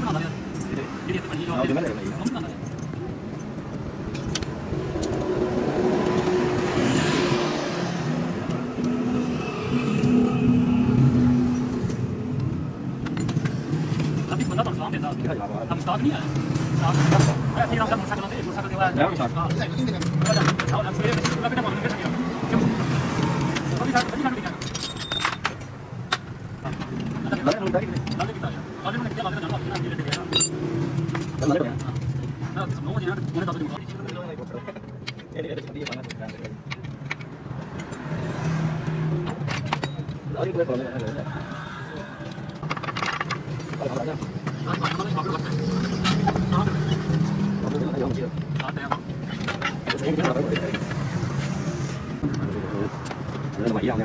なおでまだやればいいよ。那怎么弄进来？我那咋不进？这里这里这里，完了，完了，完了。老李过来，过来，来来来。好了，好了，好了。啊，马上把那个小哥拉过来。啊。我这个要紧。啊，等一下。我重新给他来过来。那怎么一样的？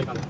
Gracias.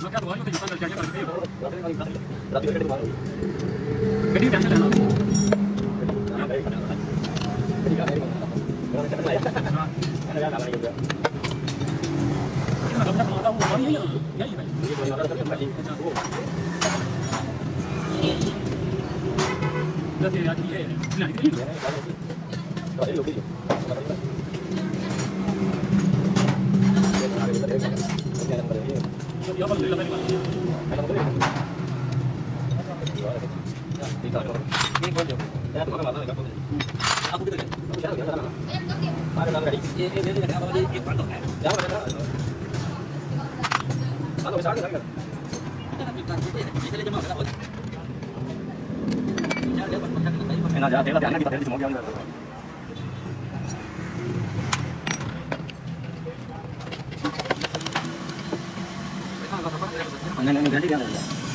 Maka dua itu dibuat dari jaringan ना जा तेरा ध्यान की पता है जो मोड़ गया नहीं नहीं घंटी क्या लगेगा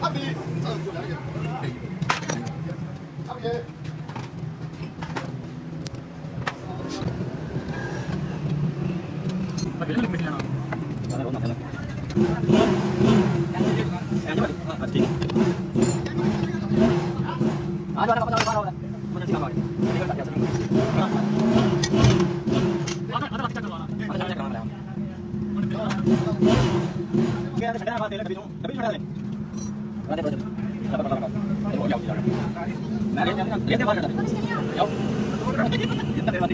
Happy. क्या है छड़ा बात है लग अभी छड़ा दे बना दे बना दे सब बना रखा है वो जाओ जाओ मैं ले जाऊँगा ले जा बाहर जाओ जाओ इतना देर बात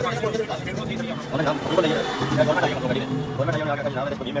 cuando llegamos cuando llegamos ya no hay que decir nada de comida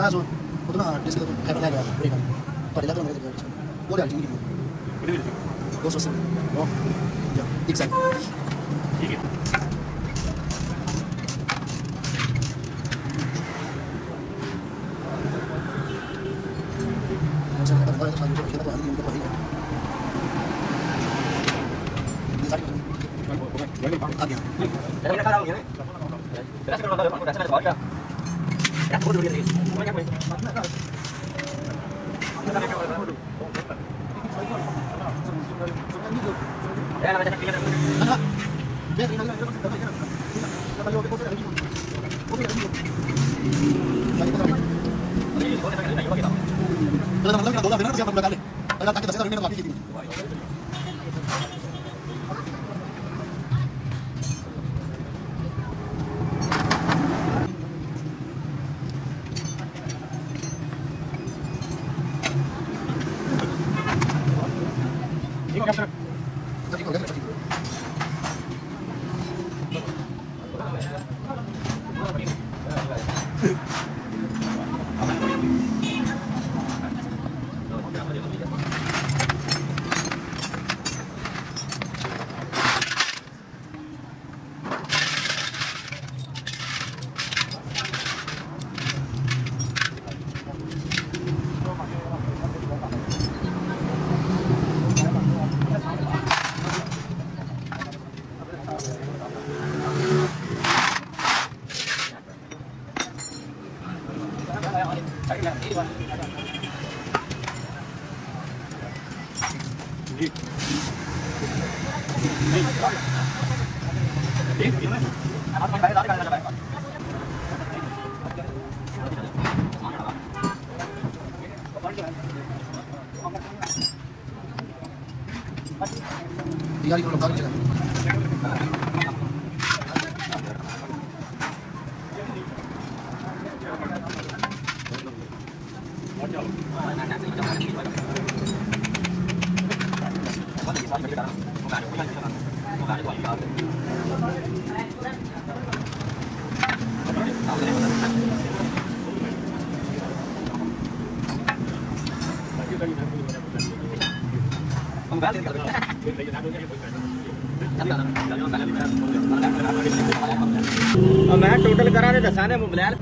सारा जो उतना डिस्क फेंका गया ब्रेक पर इधर मेरे को वो डाल दी वीडियो दो। सौ से ओ एक सेकंड ठीक है आ गया। Ya, la verdad es que Nyari kalau baru jangan. Thank you. मैं टोटल करा रहे दसाने मोबाइल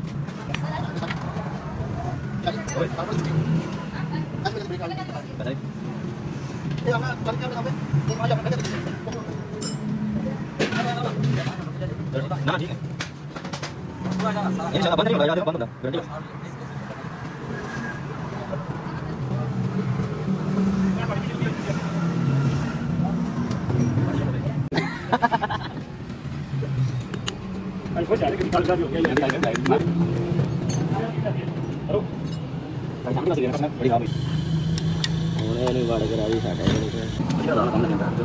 ना, ठीक है। ये बंद नहीं हो रहा बंद हो रहा है? Anh có chạy cái kim cân ra được cái gì? Đây, đây, mắt. Đúng. Thằng thẳng nó thì nó không nó đi vào đi. Ủa, đi vào đây cái đó đi xả cái đó. Cái đó là không là người ta. Ừ.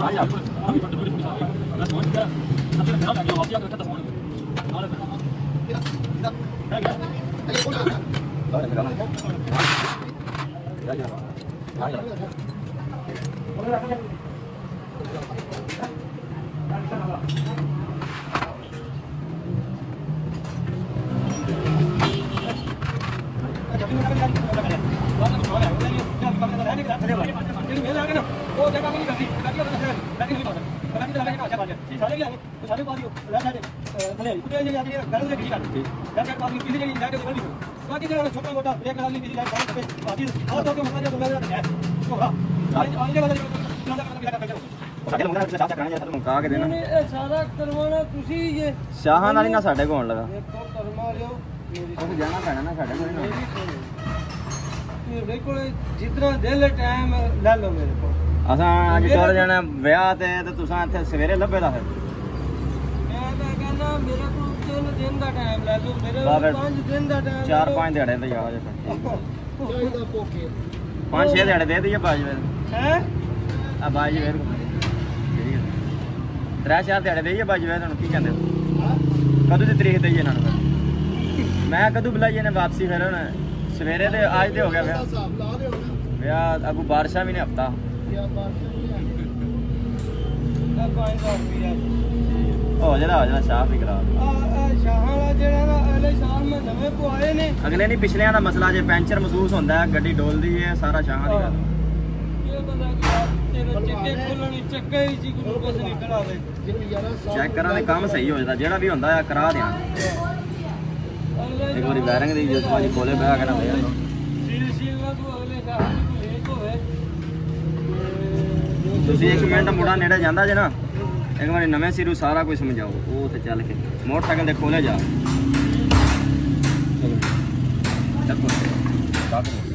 哎呀，哎呀，哎呀，哎呀，哎呀，哎呀，ਸਾਡੇ ਮੁੰਡਾ ਚਾਹ ਚੱਕਣਾ ਜਾਂ ਤੁਹਾਨੂੰ ਕਾ ਕੇ ਦੇਣਾ। ਇਹ ਸਾਰਾ ਕਰਵਾਉਣਾ ਤੁਸੀਂ ਇਹ ਸ਼ਾਹਾਂ ਨਾਲ ਹੀ ਨਾ ਸਾਡੇ ਕੋਲ ਆਉਣ ਲਗਾ। ਦੇਖੋ ਕਰਵਾ ਲਿਓ ਮੇਰੀ ਉਹ ਜਾਣਾ ਪੈਣਾ ਨਾ ਸਾਡੇ ਕੋਲ ਮੇਰੀ ਸੁਣੋ। ਮੇਰੇ ਕੋਲ ਜਿਤਨਾ ਦਿਲ ਟਾਈਮ ਲੈ ਲਓ ਮੇਰੇ ਕੋਲ। ਅਸਾਂ ਅੱਜ ਟੁਰ ਜਾਣਾ ਵਿਆਹ ਤੇ ਤੇ ਤੁਸੀਂ ਇੱਥੇ ਸਵੇਰੇ ਲੱਭੇ ਦਾ ਫਿਰ। ਮੇਰੇ ਕੋਲ ਤਿੰਨ ਦਿਨ ਦਾ ਟਾਈਮ ਲੈ ਲਓ ਮੇਰੇ ਵਾਹ ਕੋਲ ਫਿਰ ਪੰਜ ਦਿਨ ਦਾ ਟਾਈਮ ਚਾਰ ਪੰਜ ਦਿਹਾੜੇ ਤੇ ਜਾ ਜੇ ਚਾਹੀਦਾ ਪੋਕੇ ਪੰਜ ਛੇ ਦਿਹਾੜੇ ਦੇ ਦਈਏ ਬਾਜ ਵੇ ਹੈ? ਆ ਬਾਜ ਵੇ ਠੀਕ ਹੈ। ਤਰੇ ਚਾਰ ਦਿਹਾੜੇ ਦੇਈਏ ਬਾਜ ਵੇ ਤੁਹਾਨੂੰ ਕੀ ਕਹਿੰਦੇ? ਕਦੋਂ ਦੀ ਤਰੀਕ ਦਈਏ ਇਹਨਾਂ ਨੂੰ ਫਿਰ? ਮੈਂ ਕਦੋਂ ਬੁਲਾਈਏ ਨੇ ਵਾਪਸੀ ਫਿਰ ਹੁਣ? ਸਵੇਰੇ ਤੇ ਅੱਜ ਤੇ ਹੋ ਗਿਆ ਵਿਆਹ ਵਿਆਹ ਅਗੂ ਬਾਰਿਸ਼ਾਂ ਵੀ ਨੇ ਹਫਤਾ। ਯਾ ਬਾਰਸ਼ਾਂ ਵੀ ਆ ਤਾਂ 5000 ਰੁਪਇਆ ਹੋ ਜਿਹੜਾ ਹੋ ਜਿਹੜਾ ਸ਼ਾਹ ਵੀ ਕਰਾ। ਆ ਆ ਸ਼ਾਹਾਂ ਵਾਲਾ ਜਿਹੜਾ ਨਾ ਅਗਲੇ ਸਾਲ ਮੈਂ ਨਵੇਂ ਪਵਾਏ ਨੇ। ਅਗਲੇ ਨਹੀਂ ਪਿਛਲਿਆਂ ਦਾ ਮਸਲਾ ਜੇ ਪੈਂਚਰ ਮਹਿਸੂਸ ਹੁੰਦਾ ਹੈ ਗੱਡੀ ਡੋਲਦੀ ਹੈ ਸਾਰਾ ਸ਼ਾਹਾਂ ਦੀ ਗੱਲ। ਚੱਕੇ ਜੀ ਸਾਹ ਕਰਾਂ ਦੇ ਕੰਮ ਸਹੀ ਹੋ ਜਾਂਦਾ ਜਿਹੜਾ ਵੀ ਹੁੰਦਾ ਹੈ ਕਰਾ ਦਿਆਂ। ਇੱਕ ਵਾਰੀ ਬੈਰਿੰਗ ਦੀ ਜਦੋਂ ਭਾਜੀ ਕੋਲੇ ਬਹਿ ਕੇ ਨਾ ਵੇਖ ਲਓ ਸੀਲ ਸੀਲ ਨਾ ਤੂੰ ਅਗਲੇ ਸਾਲ ਦੀ ਕੋਈ ਲੇਟ ਹੋਵੇ। ਤੁਸੀਂ ਇੱਕ ਮਿੰਟ ਮੁੰਡਾ ਨੇੜੇ ਜਾਂਦਾ ਜੇ ਨਾ। ਇੱਕ ਵਾਰੀ ਨਵੇਂ ਸਿਰੂ ਸਾਰਾ ਕੁਝ ਸਮਝਾਓ, ਉਹ ਤੇ ਚੱਲ ਕੇ। ਮੋਟਰਸਾਈਕਲ ਦੇ ਕੋਲੇ ਜਾ। ਚਲੋ। ਚੱਕੋ।